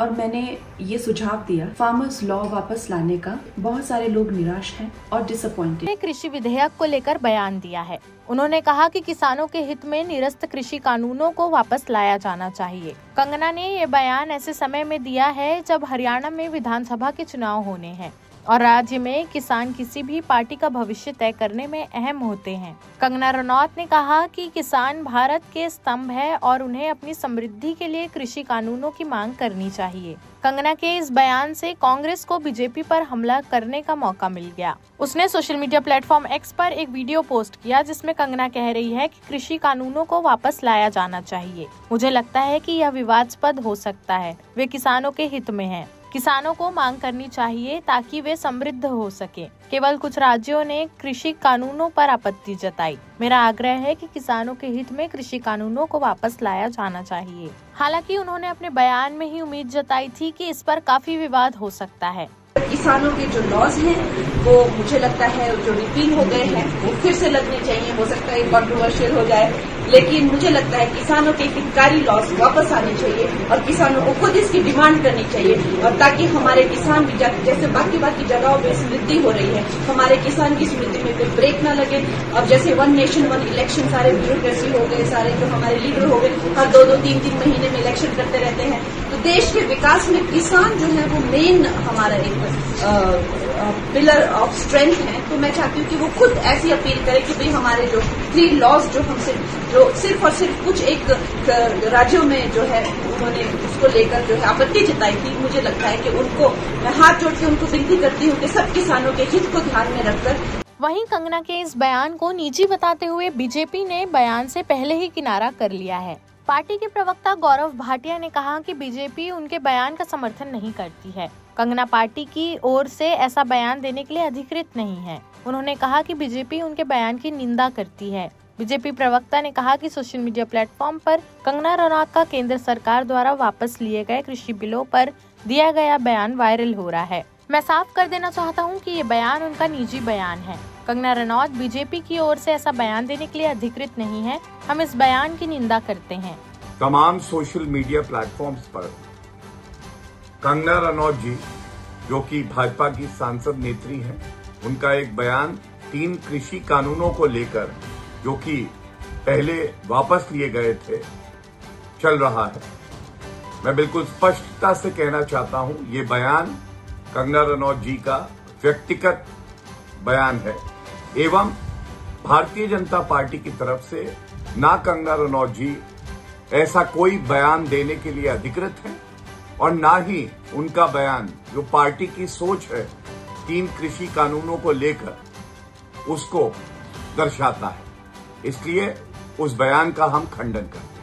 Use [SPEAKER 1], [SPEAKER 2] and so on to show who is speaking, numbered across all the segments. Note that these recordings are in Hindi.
[SPEAKER 1] और मैंने ये सुझाव दिया फार्मर्स लॉ वापस लाने का। बहुत सारे लोग निराश हैं और डिसअपॉइंटेड ने
[SPEAKER 2] कृषि विधेयक को लेकर बयान दिया है। उन्होंने कहा कि किसानों के हित में निरस्त कृषि कानूनों को वापस लाया जाना चाहिए। कंगना ने ये बयान ऐसे समय में दिया है जब हरियाणा में विधानसभा के चुनाव होने हैं। और राज्य में किसान किसी भी पार्टी का भविष्य तय करने में अहम होते हैं। कंगना रनौत ने कहा कि किसान भारत के स्तंभ है और उन्हें अपनी समृद्धि के लिए कृषि कानूनों की मांग करनी चाहिए। कंगना के इस बयान से कांग्रेस को बीजेपी पर हमला करने का मौका मिल गया। उसने सोशल मीडिया प्लेटफॉर्म एक्स पर एक वीडियो पोस्ट किया जिसमें कंगना कह रही है कि कृषि कानूनों को वापस लाया जाना चाहिए। मुझे लगता है कि यह विवादास्पद हो सकता है। वे किसानों के हित में है। किसानों को मांग करनी चाहिए ताकि वे समृद्ध हो सके। केवल कुछ राज्यों ने कृषि कानूनों पर आपत्ति जताई। मेरा आग्रह है कि किसानों के हित में कृषि कानूनों को वापस लाया जाना चाहिए। हालाँकि उन्होंने अपने बयान में ही उम्मीद जताई थी कि इस पर काफ़ी विवाद हो सकता है।
[SPEAKER 3] किसानों के जो लॉज हैं, वो मुझे लगता है जो रिपील हो गए हैं, वो फिर से लगने चाहिए। हो सकता है कॉन्ट्रोवर्शियल हो जाए। लेकिन मुझे लगता है किसानों के हितकारी लॉस वापस आने चाहिए और किसानों को खुद इसकी डिमांड करनी चाहिए। और ताकि हमारे किसान भी जैसे बाकी बाकी जगहों पे समृद्धि हो रही है, हमारे किसान की समृद्धि में कोई ब्रेक ना लगे। और जैसे वन नेशन वन इलेक्शन सारे ब्यूरोक्रेसी हो गए, सारे जो हमारे लीडर हो गए, हर दो दो, तीन तीन महीने में इलेक्शन करते रहते हैं। तो देश के विकास में किसान जो है वो मेन हमारा एक पिलर ऑफ़ स्ट्रेंथ है तो मैं चाहती हूँ कि वो खुद ऐसी अपील करे कि भाई हमारे जो थ्री लॉज जो हमसे, जो सिर्फ़ और सिर्फ़ कुछ एक राज्यों में जो है, उन्होंने उसको लेकर जो है आपत्ति जताई थी। मुझे लगता है कि उनको, मैं हाथ जोड़ के उनको विनती करती हूँ कि सब किसानों के हित को ध्यान में रखकर।
[SPEAKER 2] वहीं कंगना के इस बयान को निजी बताते हुए बीजेपी ने बयान से पहले ही किनारा कर लिया है। पार्टी के प्रवक्ता गौरव भाटिया ने कहा कि बीजेपी उनके बयान का समर्थन नहीं करती है। कंगना पार्टी की ओर से ऐसा बयान देने के लिए अधिकृत नहीं है। उन्होंने कहा कि बीजेपी उनके बयान की निंदा करती है। बीजेपी प्रवक्ता ने कहा कि सोशल मीडिया प्लेटफॉर्म पर कंगना रनौत का केंद्र सरकार द्वारा वापस लिए गए कृषि बिलों पर दिया गया बयान वायरल हो रहा है। मैं साफ़ कर देना चाहता हूँ कि ये बयान उनका निजी बयान है। कंगना रनौत बीजेपी की ओर से ऐसा बयान देने के लिए अधिकृत नहीं है। हम इस बयान की निंदा करते हैं।
[SPEAKER 4] तमाम सोशल मीडिया प्लेटफॉर्म्स पर कंगना रनौत जी, जो कि भाजपा की सांसद नेत्री हैं, उनका एक बयान तीन कृषि कानूनों को लेकर, जो कि पहले वापस लिए गए थे, चल रहा है। मैं बिल्कुल स्पष्टता से कहना चाहता हूँ, ये बयान कंगना रनौत जी का व्यक्तिगत बयान है। एवं भारतीय जनता पार्टी की तरफ़ से ना कंगना रनौत जी ऐसा कोई बयान देने के लिए अधिकृत है और ना ही उनका बयान, जो पार्टी की सोच है, तीन कृषि कानूनों को लेकर उसको दर्शाता है। इसलिए उस बयान का हम खंडन करते हैं।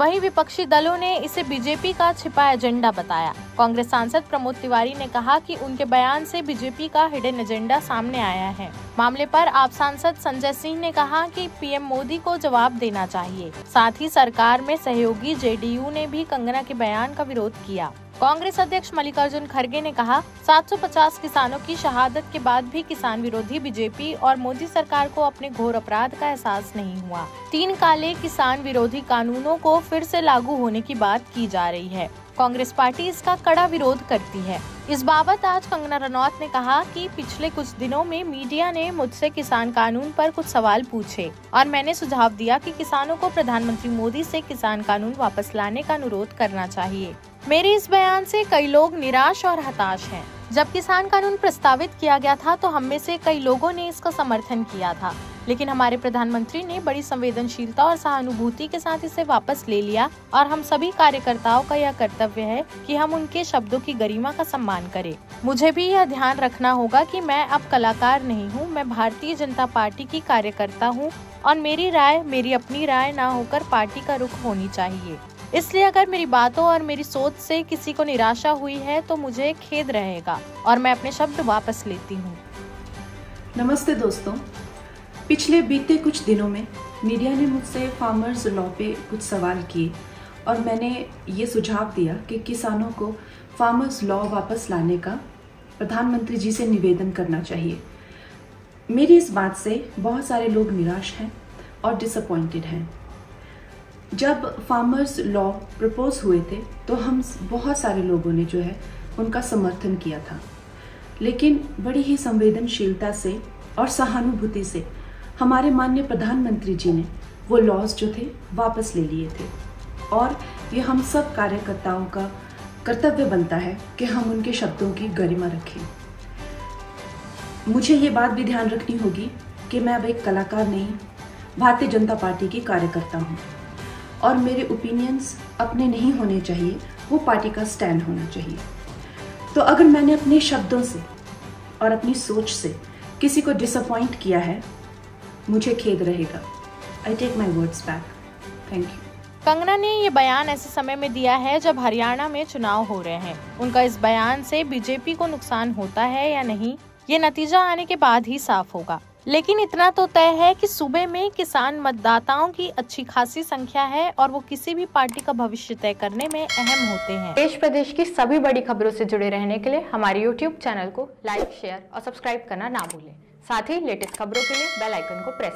[SPEAKER 2] वहीं विपक्षी दलों ने इसे बीजेपी का छिपा एजेंडा बताया। कांग्रेस सांसद प्रमोद तिवारी ने कहा कि उनके बयान से बीजेपी का हिडन एजेंडा सामने आया है। मामले पर आप सांसद संजय सिंह ने कहा कि पीएम मोदी को जवाब देना चाहिए। साथ ही सरकार में सहयोगी जेडीयू ने भी कंगना के बयान का विरोध किया। कांग्रेस अध्यक्ष मल्लिकार्जुन खड़गे ने कहा 750 किसानों की शहादत के बाद भी किसान विरोधी बीजेपी और मोदी सरकार को अपने घोर अपराध का एहसास नहीं हुआ। तीन काले किसान विरोधी कानूनों को फिर से लागू होने की बात की जा रही है। कांग्रेस पार्टी इसका कड़ा विरोध करती है। इस बाबत आज कंगना रनौत ने कहा कि पिछले कुछ दिनों में मीडिया ने मुझसे किसान कानून पर कुछ सवाल पूछे और मैंने सुझाव दिया कि किसानों को प्रधानमंत्री मोदी से किसान कानून वापस लाने का अनुरोध करना चाहिए। मेरे इस बयान से कई लोग निराश और हताश हैं। जब किसान कानून प्रस्तावित किया गया था तो हम में से कई लोगों ने इसका समर्थन किया था। लेकिन हमारे प्रधानमंत्री ने बड़ी संवेदनशीलता और सहानुभूति के साथ इसे वापस ले लिया और हम सभी कार्यकर्ताओं का यह कर्तव्य है कि हम उनके शब्दों की गरिमा का सम्मान करें। मुझे भी यह ध्यान रखना होगा कि मैं अब कलाकार नहीं हूँ, मैं भारतीय जनता पार्टी की कार्यकर्ता हूँ और मेरी राय, मेरी अपनी राय न होकर पार्टी का रुख होनी चाहिए। इसलिए अगर मेरी बातों और मेरी सोच से किसी को निराशा हुई है तो मुझे खेद रहेगा और मैं अपने शब्द वापस लेती हूँ।
[SPEAKER 1] नमस्ते दोस्तों। पिछले बीते कुछ दिनों में मीडिया ने मुझसे फार्मर्स लॉ पे कुछ सवाल किए और मैंने ये सुझाव दिया कि किसानों को फार्मर्स लॉ वापस लाने का प्रधानमंत्री जी से निवेदन करना चाहिए। मेरी इस बात से बहुत सारे लोग निराश हैं और डिसअपॉइंटेड हैं। जब फार्मर्स लॉ प्रपोज हुए थे तो हम बहुत सारे लोगों ने जो है, उनका समर्थन किया था। लेकिन बड़ी ही संवेदनशीलता से और सहानुभूति से हमारे माननीय प्रधानमंत्री जी ने वो लॉज जो थे, वापस ले लिए थे। और ये हम सब कार्यकर्ताओं का कर्तव्य बनता है कि हम उनके शब्दों की गरिमा रखें। मुझे ये बात भी ध्यान रखनी होगी कि मैं अब एक कलाकार नहीं, भारतीय जनता पार्टी की कार्यकर्ता हूँ। और मेरे ओपिनियंस अपने नहीं होने चाहिए, वो पार्टी का स्टैंड होना चाहिए। तो अगर मैंने अपने शब्दों से और अपनी सोच से किसी को डिसअपॉइंट किया है, मुझे खेद रहेगा। I take my words back thank you
[SPEAKER 2] Kangana ने ये बयान ऐसे समय में दिया है जब हरियाणा में चुनाव हो रहे हैं। उनका इस बयान से बीजेपी को नुकसान होता है या नहीं, ये नतीजा आने के बाद ही साफ़ होगा। लेकिन इतना तो तय है कि सूबे में किसान मतदाताओं की अच्छी खासी संख्या है और वो किसी भी पार्टी का भविष्य तय करने में अहम होते हैं।
[SPEAKER 5] देश प्रदेश की सभी बड़ी खबरों से जुड़े रहने के लिए हमारे YouTube चैनल को लाइक, शेयर और सब्सक्राइब करना ना भूलें। साथ ही लेटेस्ट खबरों के लिए बेल आइकन को प्रेस